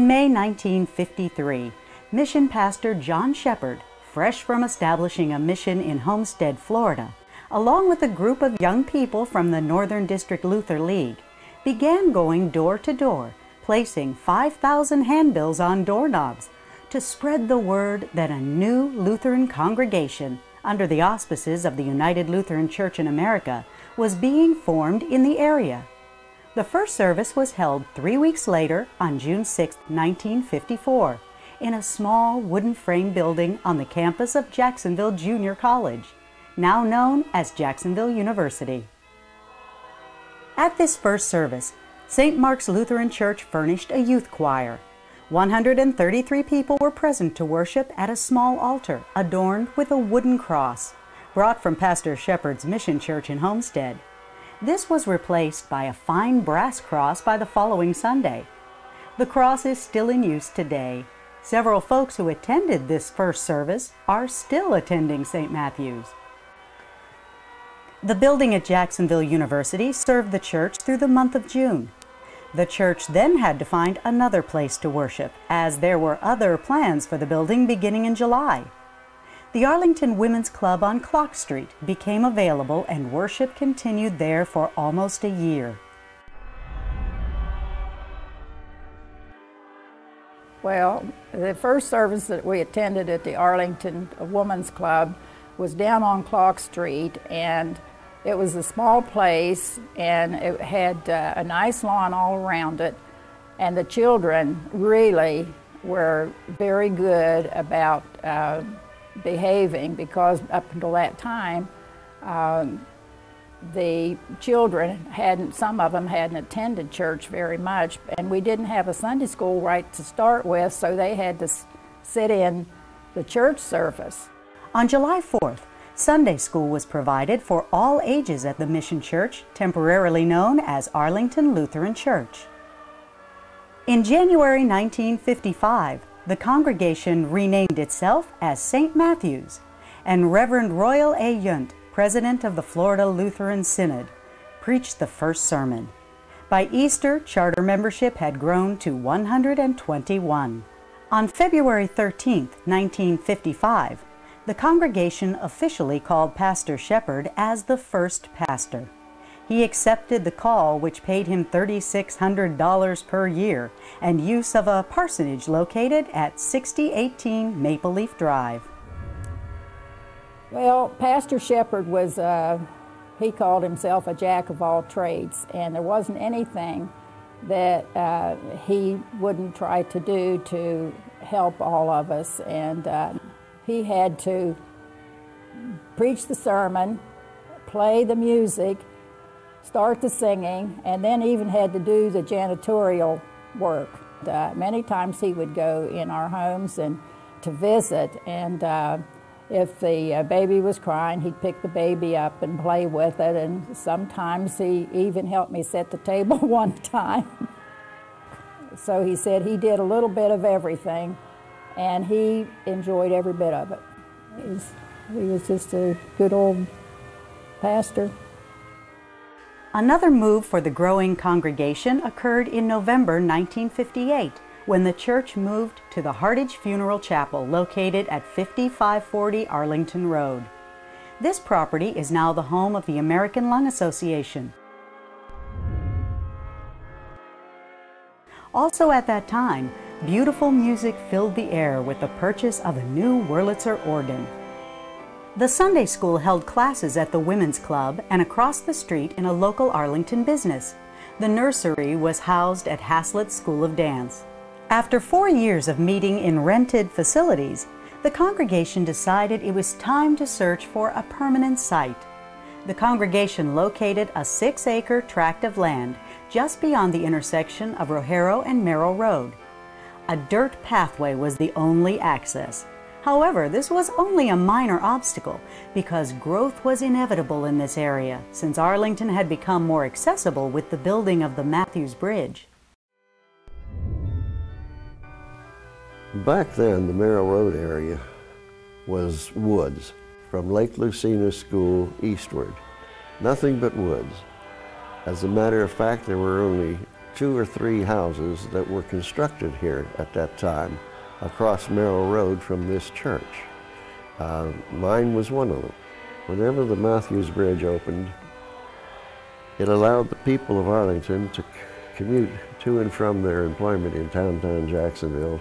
In May 1953, mission pastor John Shepard, fresh from establishing a mission in Homestead, Florida, along with a group of young people from the Northern District Luther League, began going door to door, placing 5,000 handbills on doorknobs to spread the word that a new Lutheran congregation under the auspices of the United Lutheran Church in America was being formed in the area. The first service was held three weeks later on June 6, 1954, in a small wooden frame building on the campus of Jacksonville Junior College, now known as Jacksonville University. At this first service, St. Mark's Lutheran Church furnished a youth choir 133 people were present to worship at a small altar adorned with a wooden cross, brought from Pastor Shepherd's Mission Church in Homestead. This was replaced by a fine brass cross by the following Sunday. The cross is still in use today. Several folks who attended this first service are still attending St. Matthew's. The building at Jacksonville University served the church through the month of June. The church then had to find another place to worship, as there were other plans for the building beginning in July. The Arlington Women's Club on Clock Street became available and worship continued there for almost a year. Well, the first service that we attended at the Arlington Women's Club was down on Clock Street, and it was a small place and it had uh, a nice lawn all around it. And the children really were very good about uh, behaving because up until that time, um, the children hadn't, some of them hadn't attended church very much, and we didn't have a Sunday school right to start with, so they had to sit in the church service. On July 4th, Sunday school was provided for all ages at the Mission Church, temporarily known as Arlington Lutheran Church. In January 1955, the congregation renamed itself as St. Matthew's, and Reverend Royal A. Yunt, president of the Florida Lutheran Synod, preached the first sermon. By Easter, charter membership had grown to 121. On February 13, 1955, the congregation officially called Pastor Shepherd as the first pastor. He accepted the call, which paid him $3,600 per year, and use of a parsonage located at 6018 Maple Leaf Drive. Well, Pastor Shepherd was, uh, he called himself a jack of all trades, and there wasn't anything that uh, he wouldn't try to do to help all of us. And uh, he had to preach the sermon, play the music, start the singing, and then even had to do the janitorial work. Uh, many times he would go in our homes and to visit, and uh, if the uh, baby was crying, he'd pick the baby up and play with it, and sometimes he even helped me set the table one time. so he said he did a little bit of everything and he enjoyed every bit of it. He was, he was just a good old pastor. Another move for the growing congregation occurred in November 1958 when the church moved to the Hardage Funeral Chapel located at 5540 Arlington Road. This property is now the home of the American Lung Association. Also at that time, beautiful music filled the air with the purchase of a new Wurlitzer organ. The Sunday school held classes at the Women's Club and across the street in a local Arlington business. The nursery was housed at Haslett School of Dance. After four years of meeting in rented facilities, the congregation decided it was time to search for a permanent site. The congregation located a six acre tract of land just beyond the intersection of Rogero and Merrill Road. A dirt pathway was the only access. However, this was only a minor obstacle because growth was inevitable in this area since Arlington had become more accessible with the building of the Matthews Bridge. Back then, the Merrill Road area was woods from Lake Lucina School eastward. Nothing but woods. As a matter of fact, there were only two or three houses that were constructed here at that time across Merrill Road from this church. Uh, mine was one of them. Whenever the Matthews Bridge opened, it allowed the people of Arlington to commute to and from their employment in downtown Jacksonville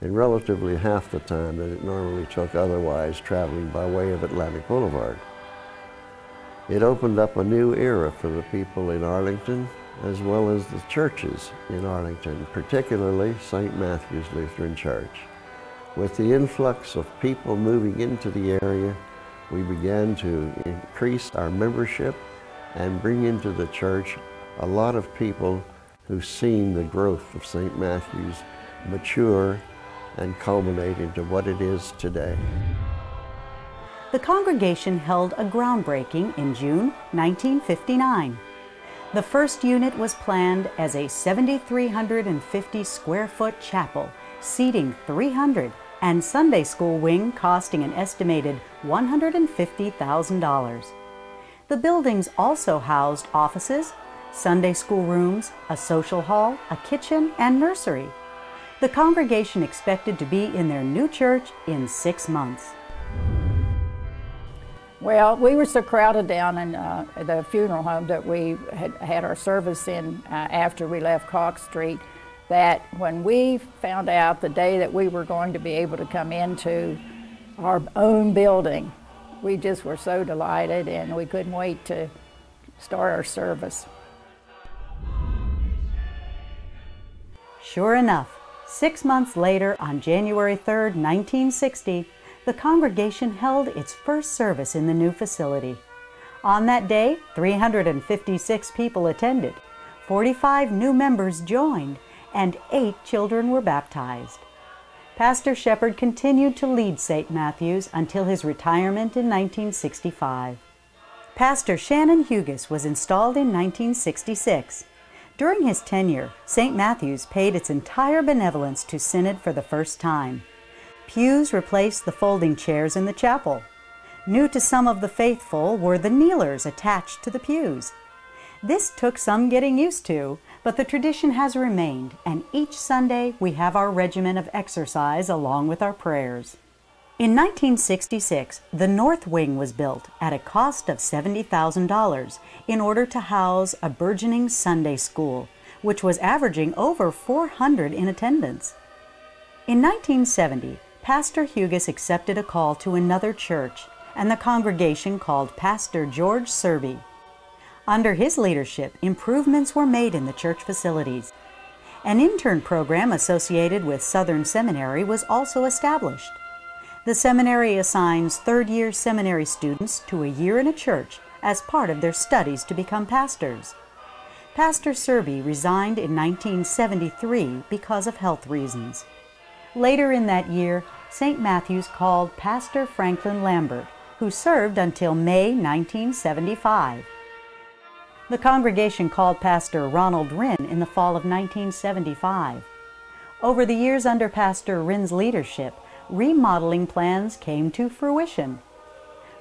in relatively half the time that it normally took otherwise traveling by way of Atlantic Boulevard. It opened up a new era for the people in Arlington as well as the churches in Arlington, particularly St. Matthew's Lutheran Church. With the influx of people moving into the area, we began to increase our membership and bring into the church a lot of people who've seen the growth of St. Matthew's mature and culminate into what it is today. The congregation held a groundbreaking in June 1959. The first unit was planned as a 7,350 square foot chapel, seating 300, and Sunday school wing costing an estimated $150,000. The buildings also housed offices, Sunday school rooms, a social hall, a kitchen, and nursery. The congregation expected to be in their new church in six months. Well, we were so crowded down in uh, the funeral home that we had had our service in uh, after we left Cox Street that when we found out the day that we were going to be able to come into our own building, we just were so delighted and we couldn't wait to start our service. Sure enough, six months later, on January 3, 1960, the congregation held its first service in the new facility. On that day, 356 people attended, 45 new members joined, and eight children were baptized. Pastor Shepard continued to lead St. Matthew's until his retirement in 1965. Pastor Shannon Hugus was installed in 1966. During his tenure, St. Matthew's paid its entire benevolence to Synod for the first time. Pews replaced the folding chairs in the chapel. New to some of the faithful were the kneelers attached to the pews. This took some getting used to, but the tradition has remained, and each Sunday we have our regimen of exercise along with our prayers. In 1966, the North Wing was built at a cost of $70,000 in order to house a burgeoning Sunday school, which was averaging over 400 in attendance. In 1970, Pastor Hugus accepted a call to another church, and the congregation called Pastor George Serby. Under his leadership, improvements were made in the church facilities. An intern program associated with Southern Seminary was also established. The seminary assigns third year seminary students to a year in a church as part of their studies to become pastors. Pastor Serby resigned in 1973 because of health reasons. Later in that year, St. Matthew's called Pastor Franklin Lambert, who served until May 1975. The congregation called Pastor Ronald Rinn in the fall of 1975. Over the years under Pastor Rinn's leadership, remodeling plans came to fruition.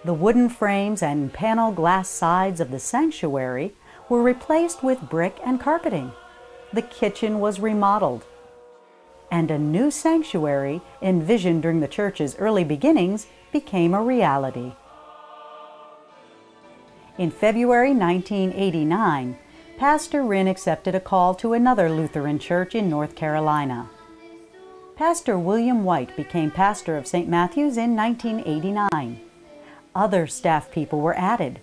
The wooden frames and panel glass sides of the sanctuary were replaced with brick and carpeting. The kitchen was remodeled. And a new sanctuary, envisioned during the church's early beginnings, became a reality. In February 1989, Pastor Rinn accepted a call to another Lutheran church in North Carolina. Pastor William White became pastor of St. Matthew's in 1989. Other staff people were added.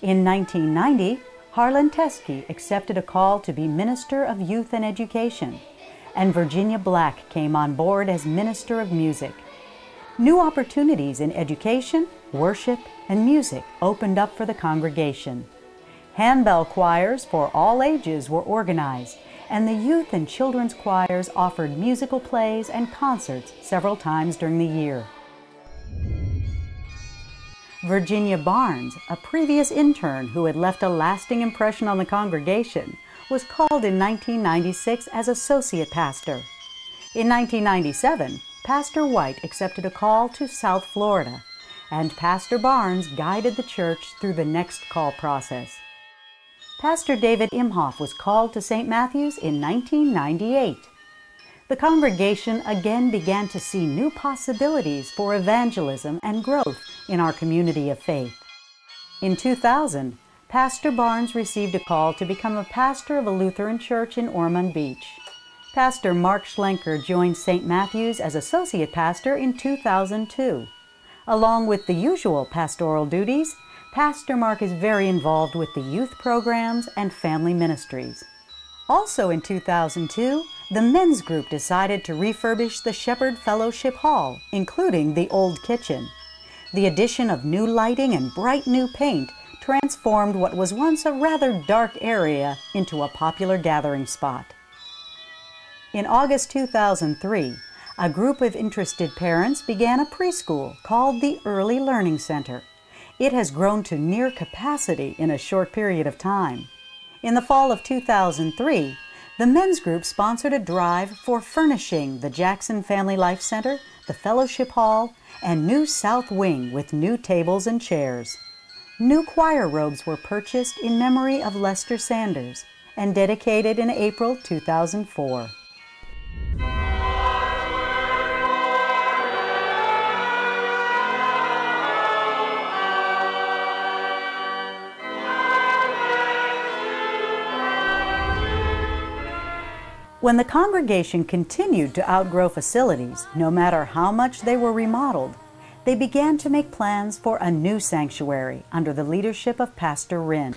In 1990, Harlan Teskey accepted a call to be Minister of Youth and Education, and Virginia Black came on board as Minister of Music. New opportunities in education, worship, and music opened up for the congregation. Handbell choirs for all ages were organized, and the youth and children's choirs offered musical plays and concerts several times during the year. Virginia Barnes, a previous intern who had left a lasting impression on the congregation, was called in 1996 as associate pastor. In 1997, Pastor White accepted a call to South Florida, and Pastor Barnes guided the church through the next call process. Pastor David Imhoff was called to St. Matthew's in 1998. The congregation again began to see new possibilities for evangelism and growth in our community of faith. In 2000, Pastor Barnes received a call to become a pastor of a Lutheran church in Ormond Beach. Pastor Mark Schlenker joined St. Matthew's as associate pastor in 2002. Along with the usual pastoral duties, Pastor Mark is very involved with the youth programs and family ministries. Also in 2002, the men's group decided to refurbish the Shepherd Fellowship Hall, including the old kitchen. The addition of new lighting and bright new paint transformed what was once a rather dark area into a popular gathering spot. In August 2003, a group of interested parents began a preschool called the Early Learning Center. It has grown to near capacity in a short period of time. In the fall of 2003, the men's group sponsored a drive for furnishing the Jackson Family Life Center, the Fellowship Hall, and new South Wing with new tables and chairs. New choir robes were purchased in memory of Lester Sanders and dedicated in April 2004. When the congregation continued to outgrow facilities, no matter how much they were remodeled, they began to make plans for a new sanctuary under the leadership of Pastor Wren.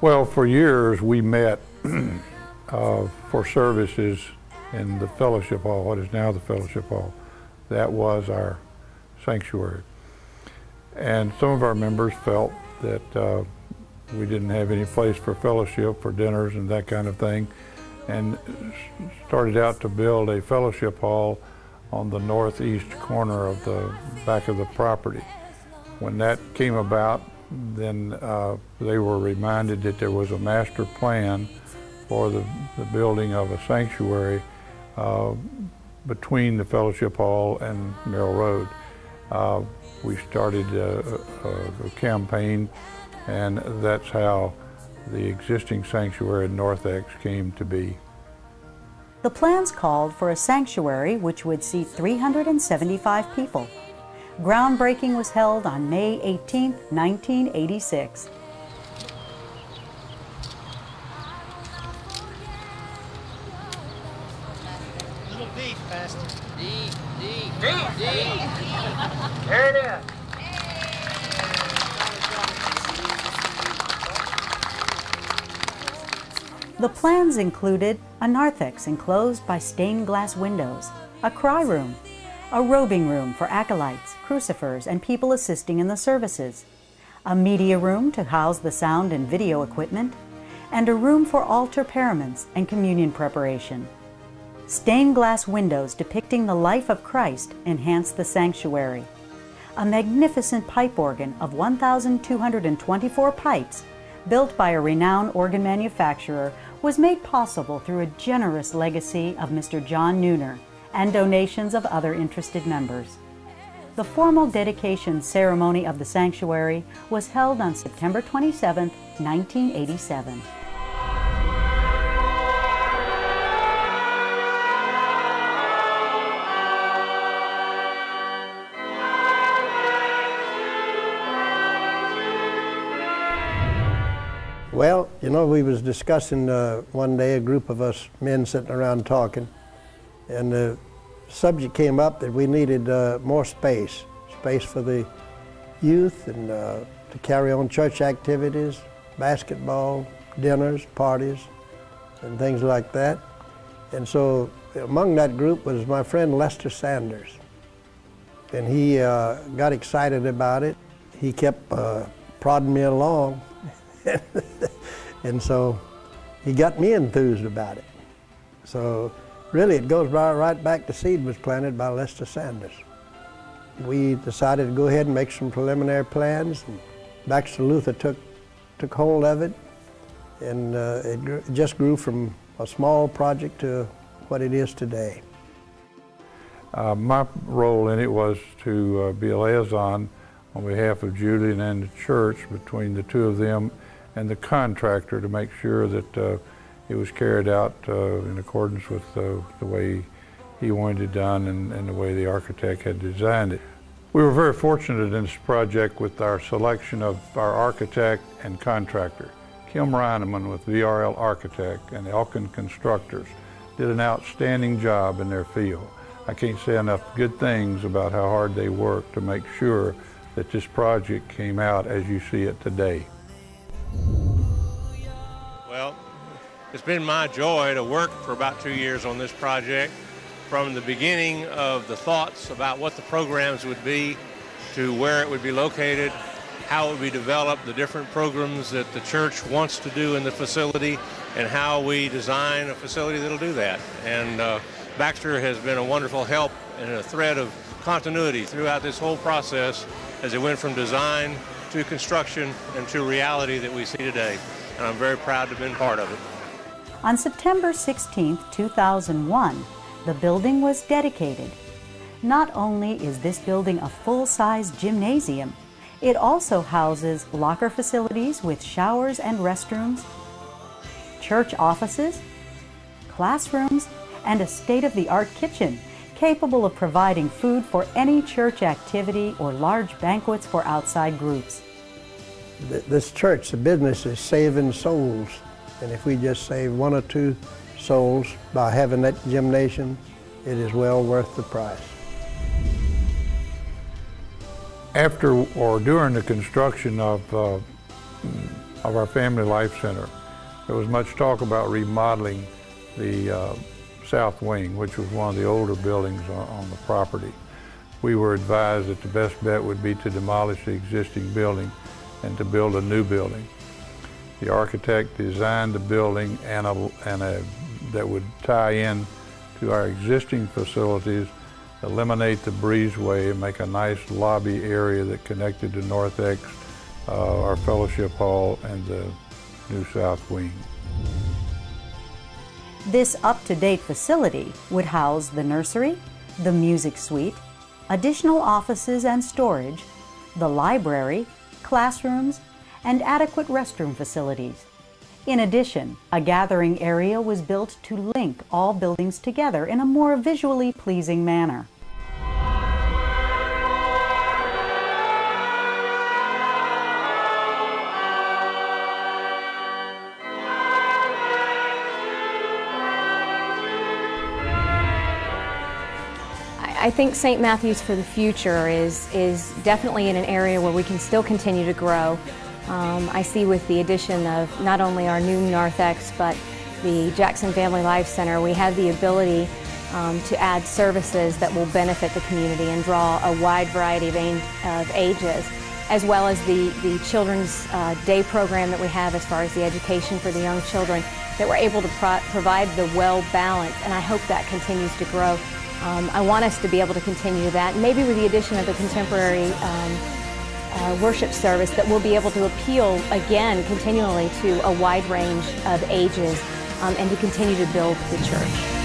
Well, for years we met uh, for services in the fellowship hall, what is now the fellowship hall. That was our sanctuary. And some of our members felt that uh, we didn't have any place for fellowship, for dinners and that kind of thing and started out to build a fellowship hall on the northeast corner of the back of the property. When that came about, then uh, they were reminded that there was a master plan for the, the building of a sanctuary uh, between the fellowship hall and Merrill Road. Uh, we started a, a, a campaign and that's how the existing sanctuary at narthex came to be. The plans called for a sanctuary which would seat 375 people. Groundbreaking was held on May 18, 1986. Included a narthex enclosed by stained glass windows, a cry room, a robing room for acolytes, crucifers, and people assisting in the services, a media room to house the sound and video equipment, and a room for altar paraments and communion preparation. Stained glass windows depicting the life of Christ enhance the sanctuary. A magnificent pipe organ of 1,224 pipes, built by a renowned organ manufacturer, was made possible through a generous legacy of Mr. John Nooner and donations of other interested members. The formal dedication ceremony of the sanctuary was held on September 27, 1987. Well, you know, we was discussing uh, one day, a group of us men sitting around talking, and the subject came up that we needed uh, more space, space for the youth and uh, to carry on church activities, basketball, dinners, parties, and things like that. And so among that group was my friend Lester Sanders. And he uh, got excited about it. He kept uh, prodding me along and so he got me enthused about it. So really it goes right back to seed was planted by Lester Sanders. We decided to go ahead and make some preliminary plans and Baxter Luther took, took hold of it and uh, it, it just grew from a small project to what it is today. Uh, my role in it was to uh, be a liaison on behalf of Julian and the church between the two of them and the contractor to make sure that uh, it was carried out uh, in accordance with uh, the way he wanted it done and, and the way the architect had designed it. We were very fortunate in this project with our selection of our architect and contractor. Kim Reineman with VRL Architect and Elkin Constructors did an outstanding job in their field. I can't say enough good things about how hard they worked to make sure that this project came out as you see it today. Well, it's been my joy to work for about two years on this project from the beginning of the thoughts about what the programs would be to where it would be located, how it would be developed, the different programs that the church wants to do in the facility, and how we design a facility that'll do that. And uh, Baxter has been a wonderful help and a thread of continuity throughout this whole process as it went from design to construction and to reality that we see today. And I'm very proud to have been part of it. On September 16, 2001, the building was dedicated. Not only is this building a full-size gymnasium, it also houses locker facilities with showers and restrooms, church offices, classrooms, and a state-of-the-art kitchen capable of providing food for any church activity or large banquets for outside groups. This church, the business is saving souls. And if we just save one or two souls by having that gymnasium, it is well worth the price. After or during the construction of, uh, of our Family Life Center, there was much talk about remodeling the uh, south wing, which was one of the older buildings on, on the property. We were advised that the best bet would be to demolish the existing building and to build a new building. The architect designed the building and a, and a that would tie in to our existing facilities, eliminate the breezeway, and make a nice lobby area that connected to narthex, uh, our fellowship hall, and the new south wing. This up-to-date facility would house the nursery, the music suite, additional offices and storage, the library, classrooms, and adequate restroom facilities. In addition, a gathering area was built to link all buildings together in a more visually pleasing manner. I think St. Matthew's for the future is, is definitely in an area where we can still continue to grow. Um, I see with the addition of not only our new narthex, but the Jackson Family Life Center, we have the ability um, to add services that will benefit the community and draw a wide variety of, of ages, as well as the, the children's uh, day program that we have as far as the education for the young children, that we're able to pro provide the well balance, and I hope that continues to grow. Um, I want us to be able to continue that, maybe with the addition of the contemporary um, uh, worship service that we'll be able to appeal again continually to a wide range of ages um, and to continue to build the church.